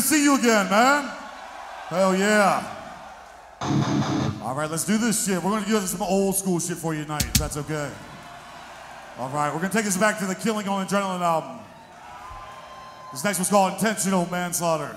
to see you again, man. Hell yeah. All right, let's do this shit. We're gonna do some old school shit for you tonight, if that's okay. All right, we're gonna take us back to the Killing on Adrenaline album. This next one's called Intentional Manslaughter.